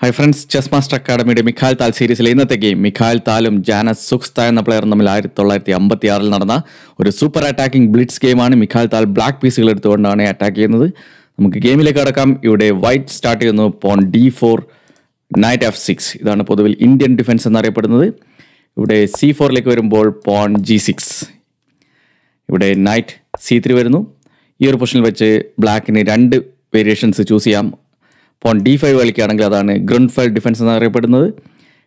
Hi friends chess master അക്കാഡമിയുടെ Mikhail Tal സീരീസിലെ ഇന്നത്തെ ഗെയിം മിഖാൽ താലും ജാനസ് സുഖ്സ്ത എന്ന പ്ലെയർ തമ്മിൽ ആയിരത്തി തൊള്ളായിരത്തി അമ്പത്തി ആറിൽ നടന്ന ഒരു സൂപ്പർ അറ്റാക്കിംഗ് ബ്ലിറ്റ്സ് ഗെയിമാണ് മിഖാൽ താൽ ബ്ലാക്ക് പീസുകൾ എടുത്തുകൊണ്ടാണ് അറ്റാക്ക് ചെയ്യുന്നത്. നമുക്ക് ഗെയിമിലേക്ക് അടക്കാം ഇവിടെ വൈറ്റ് സ്റ്റാർട്ട് ചെയ്യുന്നു pawn D four knight F six ഇതാണ് പൊതുവിൽ ഇന്ത്യൻ ഡിഫൻസ് എന്നറിയപ്പെടുന്നത്. ഇവിടെ സി ഫോറിലേക്ക് വരുമ്പോൾ പോൺ ജി സിക്സ് ഇവിടെ നൈറ്റ് സി ത്രീ വരുന്നു. ഈ ഒരു പൊസിഷനിൽ വെച്ച് ബ്ലാക്കിന് രണ്ട് വേരിയേഷൻസ് ചൂസ് ചെയ്യാം. പോൺ ഡി ഫൈവ് കളിക്കുകയാണെങ്കിൽ അതാണ് ഗ്രൗണ്ട് ഫൈവ് ഡിഫൻസ് എന്നറിയപ്പെടുന്നത്.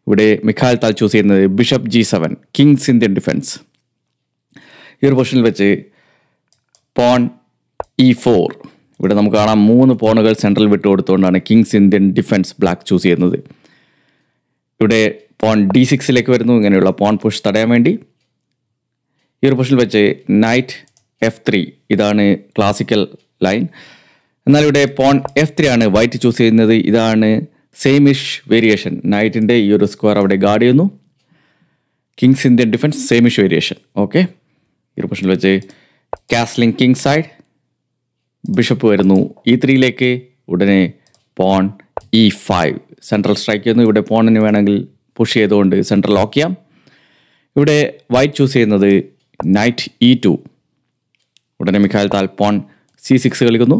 ഇവിടെ മിഖാൽ താൽ ചൂസ് ചെയ്യുന്നത് bishop G seven king's Indian defence ഈ ഒരു പൊസിഷനിൽ വെച്ച് പോൺ ഇ ഫോർ ഇവിടെ നമുക്ക് കാണാം മൂന്ന് പോണുകൾ സെൻട്രൽ വിട്ട് കൊടുത്തുകൊണ്ടാണ് king's Indian defence black choose ചെയ്യുന്നത്. ഇവിടെ പോൺ ഡി സിക്സിലേക്ക് വരുന്നു. ഇങ്ങനെയുള്ള പോൺ പുഷ് തടയാൻ വേണ്ടി. ഈ ഒരു പൊസിഷനിൽ വെച്ച് നൈറ്റ് എഫ് ത്രീ ഇതാണ് ക്ലാസിക്കൽ ലൈൻ എന്നാൽ ഇവിടെ പോൺ എഫ് ത്രീ ആണ് വൈറ്റ് ചൂസ് ചെയ്യുന്നത്. ഇതാണ് സെയിമിഷ് വേരിയേഷൻ നൈറ്റിന്റെ ഈ ഒരു സ്ക്വയർ അവിടെ ഗാർഡ് ചെയ്യുന്നു. King's Indian defence Saemisch variation okay ഈ ഒരു പൊസിഷനിൽ വെച്ച് കാസ്ലിംഗ് കിങ് സൈഡ് ബിഷപ്പ് വരുന്നു. ഇ ത്രീയിലേക്ക് ഉടനെ pawn E five central strike ചെയ്യുന്നു. ഇവിടെ പോണിന് വേണമെങ്കിൽ പുഷ് ചെയ്തുകൊണ്ട് സെൻട്രൽ ലോക്ക് ചെയ്യാം. ഇവിടെ വൈറ്റ് ചൂസ് ചെയ്യുന്നത് നൈറ്റ് ഇ ടു ഉടനെ Mikhail Tal pawn C six കളിക്കുന്നു.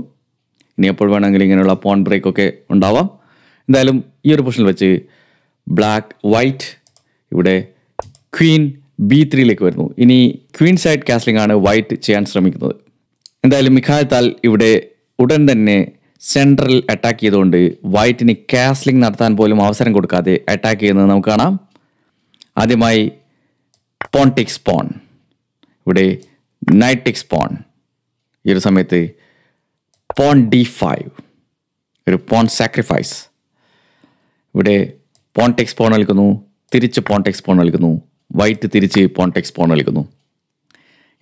ഇനി എപ്പോൾ വേണമെങ്കിലും ഇങ്ങനെയുള്ള പോൺ ബ്രേക്ക് ഒക്കെ ഉണ്ടാവാം. എന്തായാലും ഈ ഒരു പൊസിഷനിൽ വെച്ച് ബ്ലാക്ക് വൈറ്റ് ഇവിടെ ക്വീൻ ബി ത്രീയിലേക്ക് വരുന്നു. ഇനി ക്വീൻ സൈഡ് കാസ്ലിംഗ് ആണ് വൈറ്റ് ചെയ്യാൻ ശ്രമിക്കുന്നത്. എന്തായാലും മിഖായത്താൽ താൽ ഇവിടെ ഉടൻ തന്നെ സെൻട്രൽ അറ്റാക്ക് ചെയ്തുകൊണ്ട് വൈറ്റിന് കാസ്ലിംഗ് നടത്താൻ പോലും അവസരം കൊടുക്കാതെ അറ്റാക്ക് ചെയ്യുന്നത് നമുക്ക് കാണാം. ആദ്യമായി പോൺ ടിക്സ് പോൺ ഇവിടെ നൈറ്റ് ടിക്സ് പോൺ ഈ ഒരു സമയത്ത് പോൺ ഡി ഫൈവ് ഒരു പോൺ സാക്രിഫൈസ് ഇവിടെ പോൺ ടെക്സ് പോൺ നൽകുന്നു തിരിച്ച് പോൺ ടെക്സ് പോൺ നൽകുന്നു വൈറ്റ് തിരിച്ച് പോൺ ടെക്സ് പോൺ നൽകുന്നു.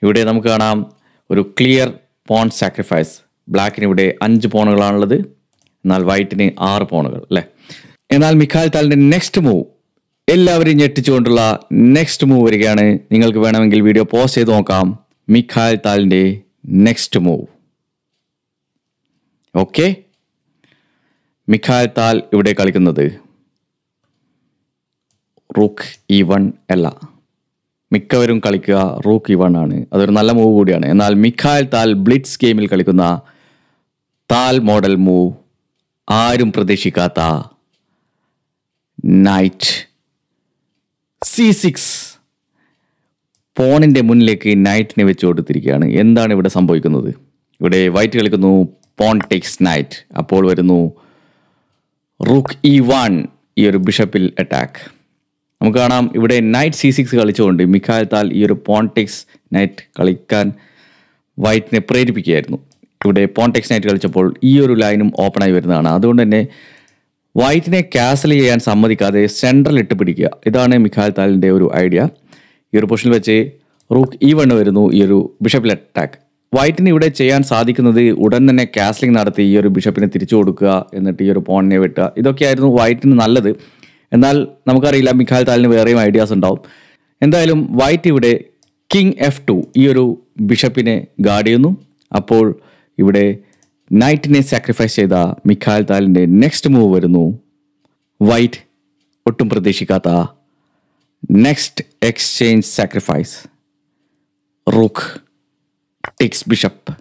ഇവിടെ നമുക്ക് കാണാം ഒരു ക്ലിയർ പോൺ സാക്രിഫൈസ് ബ്ലാക്കിന് ഇവിടെ അഞ്ച് പോണുകളാണുള്ളത് എന്നാൽ വൈറ്റിന് ആറ് പോണുകൾ അല്ലേ? എന്നാൽ മിഖാൽ താലിന്റെ നെക്സ്റ്റ് മൂവ് എല്ലാവരെയും ഞെട്ടിച്ചുകൊണ്ടുള്ള നെക്സ്റ്റ് മൂവ് വരികയാണ്. നിങ്ങൾക്ക് വേണമെങ്കിൽ വീഡിയോ പോസ്റ്റ് ചെയ്ത് നോക്കാം. Mikhail താലിന്റെ next move okay. Mikhail Tal ഇവിടെ കളിക്കുന്നത്. റൂക്ക് ഇ വൺ അല്ല. മിക്കവരും കളിക്കുക റൂക്ക് ഇ വൺ ആണ്. അതൊരു നല്ല മൂവ് കൂടിയാണ്. എന്നാൽ മിഖാൽ താൽ ബ്ലിറ്റ്സ് ഗെയിമിൽ കളിക്കുന്ന താൽ മോഡൽ മൂവ് ആരും പ്രതീക്ഷിക്കാത്ത നൈറ്റ് സി സിക്സ് പോണിന്റെ മുന്നിലേക്ക് നൈറ്റിനെ വെച്ച് കൊടുത്തിരിക്കുകയാണ്. എന്താണ് ഇവിടെ സംഭവിക്കുന്നത്? ഇവിടെ വൈറ്റ് കളിക്കുന്നു പോൺ ടേക്സ് നൈറ്റ് അപ്പോൾ വരുന്നു റുക്ക് ഇ വൺ ഈ ഒരു ബിഷപ്പിൽ അറ്റാക്ക് നമുക്ക് കാണാം ഇവിടെ നൈറ്റ് സി സിക്സ് കളിച്ചുകൊണ്ട് മിഖാൽ താൽ ഈ ഒരു പോൺടെക്സ് നൈറ്റ് കളിക്കാൻ വൈറ്റിനെ പ്രേരിപ്പിക്കുകയായിരുന്നു. ഇവിടെ പോൺടെക്സ് നൈറ്റ് കളിച്ചപ്പോൾ ഈ ഒരു ലൈനും ഓപ്പണായി വരുന്നതാണ്. അതുകൊണ്ട് തന്നെ വൈറ്റിനെ ക്യാസൽ ചെയ്യാൻ സമ്മതിക്കാതെ സെൻട്രൽ ഇട്ട് പിടിക്കുക. ഇതാണ് മിഖാൽ താലിന്റെ ഒരു ഐഡിയ ഈ ഒരു പൊസിഷനിൽ വെച്ച് റൂക്ക് ഈ വണ്ണ് വരുന്നു ഈ ഒരു ബിഷപ്പിൽ അറ്റാക്ക് വൈറ്റിന് ഇവിടെ ചെയ്യാൻ സാധിക്കുന്നത് ഉടൻ തന്നെ കാസ്ലിംഗ് നടത്തി ഈ ഒരു ബിഷപ്പിനെ തിരിച്ചു കൊടുക്കുക എന്നിട്ട് ഈ ഒരു പോണിനെ വെട്ടുക. ഇതൊക്കെയായിരുന്നു വൈറ്റിന് നല്ലത്. എന്നാൽ നമുക്കറിയില്ല മിഖാൽ താലിന് വേറെയും ഐഡിയാസ് ഉണ്ടാവും. എന്തായാലും വൈറ്റ് ഇവിടെ കിങ് എഫ് ടു ഈ ഒരു ബിഷപ്പിനെ ഗാർഡ് ചെയ്യുന്നു. അപ്പോൾ ഇവിടെ നൈറ്റിനെ സാക്രിഫൈസ് ചെയ്ത മിഖാൽ താലിന്റെ നെക്സ്റ്റ് മൂവ് വരുന്നു. വൈറ്റ് ഒട്ടും പ്രതീക്ഷിക്കാത്ത next exchange sacrifice rook takes bishop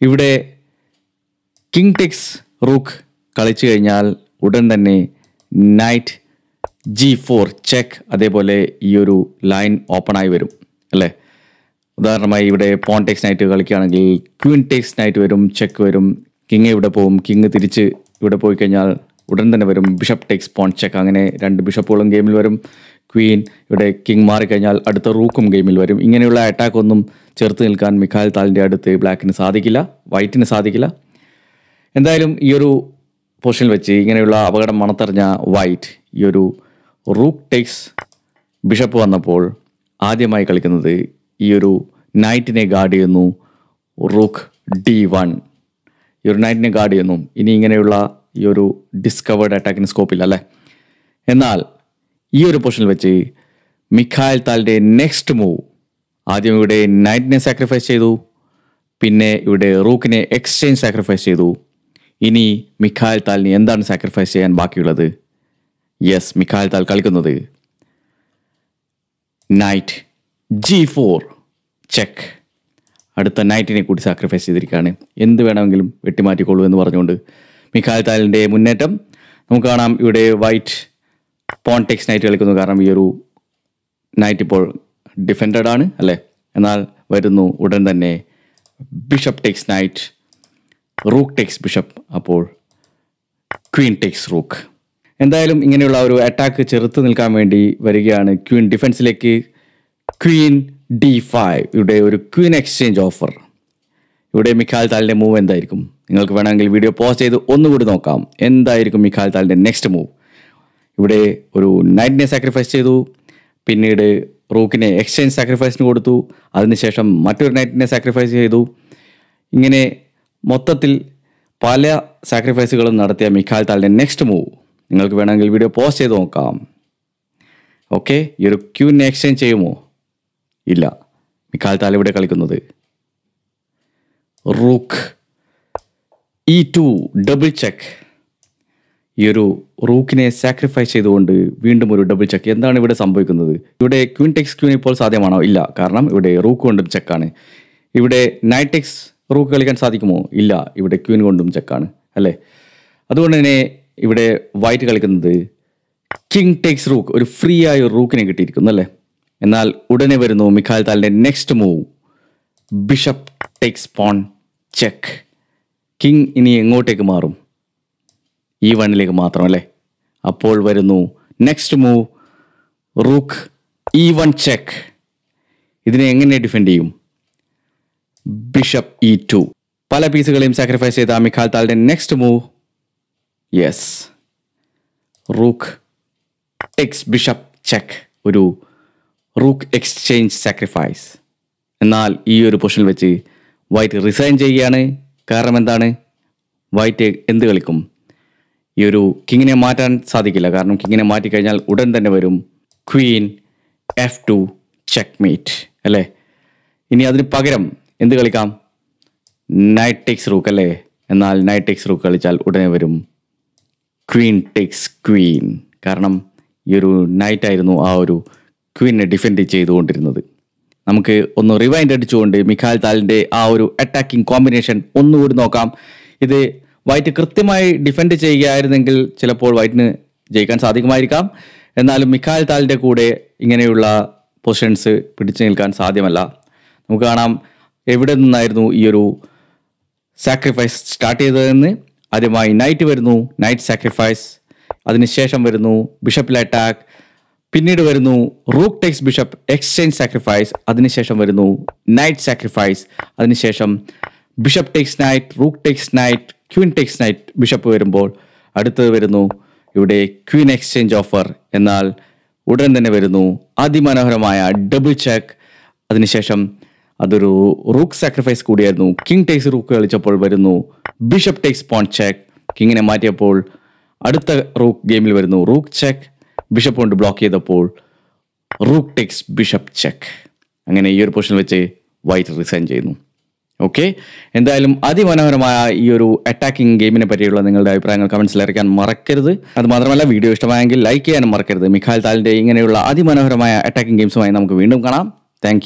ഇവിടെ കിങ് ടെക്സ് റൂക്ക് കളിച്ചു കഴിഞ്ഞാൽ ഉടൻ തന്നെ നൈറ്റ് ജി ഫോർ ചെക്ക് അതേപോലെ ഈ ഒരു ലൈൻ ഓപ്പണായി വരും അല്ലേ? ഉദാഹരണമായി ഇവിടെ പോൺ ടെക്സ് നൈറ്റ് കളിക്കുകയാണെങ്കിൽ ക്വീൻ ടെക്സ് നൈറ്റ് വരും ചെക്ക് വരും കിങ് ഇവിടെ പോകും കിങ് തിരിച്ച് ഇവിടെ പോയി കഴിഞ്ഞാൽ ഉടൻ തന്നെ വരും ബിഷപ്പ് ടെക്സ് പോൺ ചെക്ക് അങ്ങനെ രണ്ട് ബിഷപ്പുകളും ഗെയിമിൽ വരും. ക്വീൻ ഇവിടെ കിങ് മാറിക്കഴിഞ്ഞാൽ അടുത്ത റൂക്കും ഗെയിമിൽ വരും. ഇങ്ങനെയുള്ള അറ്റാക്ക് ഒന്നും ചെറുത്ത് നിൽക്കാൻ മിഖാൽ താലിന്റെ അടുത്ത് ബ്ലാക്കിന് സാധിക്കില്ല വൈറ്റിന് സാധിക്കില്ല. എന്തായാലും ഈ ഒരു പൊസിഷനിൽ വെച്ച് ഇങ്ങനെയുള്ള അപകടം മണത്തറിഞ്ഞ വൈറ്റ് ഈ ഒരു റൂക്ക് ടേക്സ് ബിഷപ്പ് വന്നപ്പോൾ ആദ്യമായി കളിക്കുന്നത് ഈ ഒരു നൈറ്റിനെ ഗാർഡ് ചെയ്യുന്നു റൂക്ക് ഡി വൺ ഈ ഒരു നൈറ്റിനെ ഗാർഡ് ചെയ്യുന്നു. ഇനി ഇങ്ങനെയുള്ള ഈ ഒരു ഡിസ്കവേർഡ് അറ്റാക്കിന് സ്കോപ്പില്ല അല്ലേ? എന്നാൽ ഈ ഒരു പൊസിഷനിൽ വെച്ച് മിഖായൽ താലിന്റെ നെക്സ്റ്റ് മൂവ് ആദ്യം ഇവിടെ നൈറ്റിനെ സാക്രിഫൈസ് ചെയ്തു. പിന്നെ ഇവിടെ റൂക്കിനെ എക്സ്ചേഞ്ച് സാക്രിഫൈസ് ചെയ്തു. ഇനി മിഖായൽ താലിന് എന്താണ് സാക്രിഫൈസ് ചെയ്യാൻ ബാക്കിയുള്ളത്? യെസ് മിഖായൽ താൽ കളിക്കുന്നത്. നൈറ്റ് ജി ഫോർ ചെക്ക് അടുത്ത നൈറ്റിനെ കൂടി സാക്രിഫൈസ് ചെയ്തിരിക്കുകയാണ്. എന്ത് വേണമെങ്കിലും വെട്ടിമാറ്റിക്കൊള്ളൂ എന്ന് പറഞ്ഞുകൊണ്ട് മിഖായൽ താലിന്റെ മുന്നേറ്റം. നമുക്ക് കാണാം ഇവിടെ വൈറ്റ് പോൺടെക്സ് നൈറ്റ് കളിക്കുന്നു. കാരണം ഈ ഒരു നൈറ്റ് ഇപ്പോൾ ഡിഫൻഡഡ് ആണ് അല്ലേ? എന്നാൽ വരുന്നു ഉടൻ തന്നെ bishop takes knight rook takes bishop അപ്പോൾ ക്വീൻ ടെക്സ് റൂക്ക് എന്തായാലും ഇങ്ങനെയുള്ള ഒരു അറ്റാക്ക് ചെറുത്ത് നിൽക്കാൻ വേണ്ടി വരികയാണ് ക്വീൻ ഡിഫൻസിലേക്ക് ക്വീൻ ഡി ഫൈവ് ഇവിടെ ഒരു ക്വീൻ എക്സ്ചേഞ്ച് ഓഫർ ഇവിടെ മിഖാൽ താലിന്റെ മൂവ് എന്തായിരിക്കും? നിങ്ങൾക്ക് വേണമെങ്കിൽ വീഡിയോ പോസ്റ്റ് ചെയ്ത് ഒന്നുകൂടി നോക്കാം. എന്തായിരിക്കും മിഖാൽ താലിന്റെ നെക്സ്റ്റ് മൂവ് ഇവിടെ ഒരു നൈറ്റിനെ സാക്രിഫൈസ് ചെയ്തു. പിന്നീട് റൂക്കിനെ എക്സ്ചേഞ്ച് സാക്രിഫൈസിന് കൊടുത്തു. അതിനുശേഷം മറ്റൊരു നൈറ്റിനെ സാക്രിഫൈസ് ചെയ്തു. ഇങ്ങനെ മൊത്തത്തിൽ പല സാക്രിഫൈസുകളും നടത്തിയ മിഖാൽ താലിന്റെ നെക്സ്റ്റ് മൂവ് നിങ്ങൾക്ക് വേണമെങ്കിൽ വീഡിയോ പോസ്റ്റ് ചെയ്ത് നോക്കാം. ഓക്കെ ഈ ഒരു ക്യൂവിനെ എക്സ്ചേഞ്ച് ചെയ്യുമോ? ഇല്ല. മിഖാൽ താൽ ഇവിടെ കളിക്കുന്നത്. Rook. E two double check ഈ ഒരു റൂക്കിനെ സാക്രിഫൈസ് ചെയ്തുകൊണ്ട് വീണ്ടും ഒരു ഡബിൾ ചെക്ക് എന്താണ് ഇവിടെ സംഭവിക്കുന്നത്? ഇവിടെ ക്വീൻ ടെക്സ് ക്യൂൻ ഇപ്പോൾ സാധ്യമാണോ? ഇല്ല. കാരണം ഇവിടെ റൂക്ക് കൊണ്ടും ചെക്കാണ് ഇവിടെ നൈറ്റ് ടെക്സ് റൂക്ക് കളിക്കാൻ സാധിക്കുമോ? ഇല്ല. ഇവിടെ ക്യൂൻ കൊണ്ടും ചെക്കാണ് അല്ലേ? അതുകൊണ്ട് തന്നെ ഇവിടെ വൈറ്റ് കളിക്കുന്നത് കിങ് ടെക്സ് റൂക്ക് ഒരു ഫ്രീ ആയ ഒരു റൂക്കിനെ കിട്ടിയിരിക്കുന്നു അല്ലേ? എന്നാൽ ഉടനെ വരുന്നു Mikhail താലിന്റെ next move bishop takes pawn check king ഇനി എങ്ങോട്ടേക്ക് മാറും? ഈ വണ്ണിലേക്ക് മാത്രം അല്ലേ? അപ്പോൾ വരുന്നു. Next move rook E one check ഇതിനെ എങ്ങനെ ഡിഫെൻഡ് ചെയ്യും? ബിഷപ്പ് ഇ ടു പല പീസുകളെയും സാക്രിഫൈസ് ചെയ്ത Mikhail താലിന്റെ next move yes rook X bishop check ഒരു റൂക്ക് എക്സ്ചേഞ്ച് സാക്രിഫൈസ് എന്നാൽ ഈ ഒരു പൊസിഷനിൽ വെച്ച് വൈറ്റ് റിസൈൻ ചെയ്യുകയാണ്. കാരണം എന്താണ്? വൈറ്റ് എന്ത് കളിക്കും? ഈ ഒരു കിങ്ങിനെ മാറ്റാൻ സാധിക്കില്ല. കാരണം കിങ്ങിനെ മാറ്റിക്കഴിഞ്ഞാൽ ഉടൻ തന്നെ വരും queen F two check mate അല്ലേ? ഇനി അതിന് പകരം എന്ത് കളിക്കാം? നൈറ്റ് ടേക്സ് റൂക്ക് അല്ലേ? എന്നാൽ നൈറ്റ് ടേക്സ് റൂക്ക് കളിച്ചാൽ ഉടനെ വരും ക്വീൻ ടേക്സ് ക്വീൻ. കാരണം ഈ ഒരു നൈറ്റ് ആയിരുന്നു ആ ഒരു ക്വീനെ ഡിഫെൻഡ് ചെയ്തുകൊണ്ടിരുന്നത്. നമുക്ക് ഒന്ന് റിവൈൻഡ് അടിച്ചുകൊണ്ട് മിഖാൽ താലിന്റെ ആ ഒരു അറ്റാക്കിംഗ് കോമ്പിനേഷൻ ഒന്നുകൂടി നോക്കാം. ഇത് വൈറ്റ് കൃത്യമായി ഡിഫെൻഡ് ചെയ്യുകയായിരുന്നെങ്കിൽ ചിലപ്പോൾ വൈറ്റിന് ജയിക്കാൻ സാധിക്കുമായിരിക്കാം. എന്നാലും മിഖായൽ താലിന്റെ കൂടെ ഇങ്ങനെയുള്ള പൊസിഷൻസ് പിടിച്ചു നിൽക്കാൻ സാധ്യമല്ല. നമുക്ക് കാണാം എവിടെ നിന്നായിരുന്നു ഈ ഒരു സാക്രിഫൈസ് സ്റ്റാർട്ട് ചെയ്തതെന്ന്. ആദ്യമായി നൈറ്റ് വരുന്നു നൈറ്റ് സാക്രിഫൈസ് അതിനുശേഷം വരുന്നു ബിഷപ്പിലെ അറ്റാക്ക് പിന്നീട് വരുന്നു rook takes bishop exchange sacrifice അതിനുശേഷം വരുന്നു നൈറ്റ് സാക്രിഫൈസ് അതിനുശേഷം bishop takes knight rook takes knight queen takes knight bishop വരുമ്പോൾ അടുത്തത് വരുന്നു ഇവിടെ ക്വീൻ എക്സ്ചേഞ്ച് ഓഫർ എന്നാൽ ഉടൻ തന്നെ വരുന്നു അതിമനോഹരമായ ഡബിൾ ചെക്ക് അതിനുശേഷം അതൊരു റൂക്ക് സാക്രിഫൈസ് കൂടിയായിരുന്നു. കിങ് ടേക്സ് റൂക്ക് കളിച്ചപ്പോൾ വരുന്നു. ബിഷപ്പ് ടേക്സ് പോൺ ചെക്ക് കിങ്ങിനെ മാറ്റിയപ്പോൾ അടുത്ത റൂക്ക് ഗെയിമിൽ വരുന്നു. റൂക്ക് ചെക്ക് ബിഷപ്പ് കൊണ്ട് ബ്ലോക്ക് ചെയ്തപ്പോൾ റൂക്ക് ടേക്സ് ബിഷപ്പ് ചെക്ക് അങ്ങനെ ഈ ഒരു പോർഷൻ വെച്ച് വൈറ്റ് റിസൈൻ ചെയ്യുന്നു. ഓക്കെ എന്തായാലും അതിമനോഹരമായ ഈ ഒരു അറ്റാക്കിംഗ് ഗെയിമിനെ പറ്റിയുള്ള നിങ്ങളുടെ അഭിപ്രായങ്ങൾ കമൻസിൽ അറിയിക്കാൻ മറക്കരുത്. അത് മാത്രമല്ല വീഡിയോ ഇഷ്ടമായെങ്കിൽ ലൈക്ക് ചെയ്യാനും മറക്കരുത്. മിഖാൽ താലിന്റെ ഇങ്ങനെയുള്ള അതിമനോഹരമായ അറ്റാക്കിംഗ് ഗെയിംസുമായി നമുക്ക് വീണ്ടും കാണാം. താങ്ക്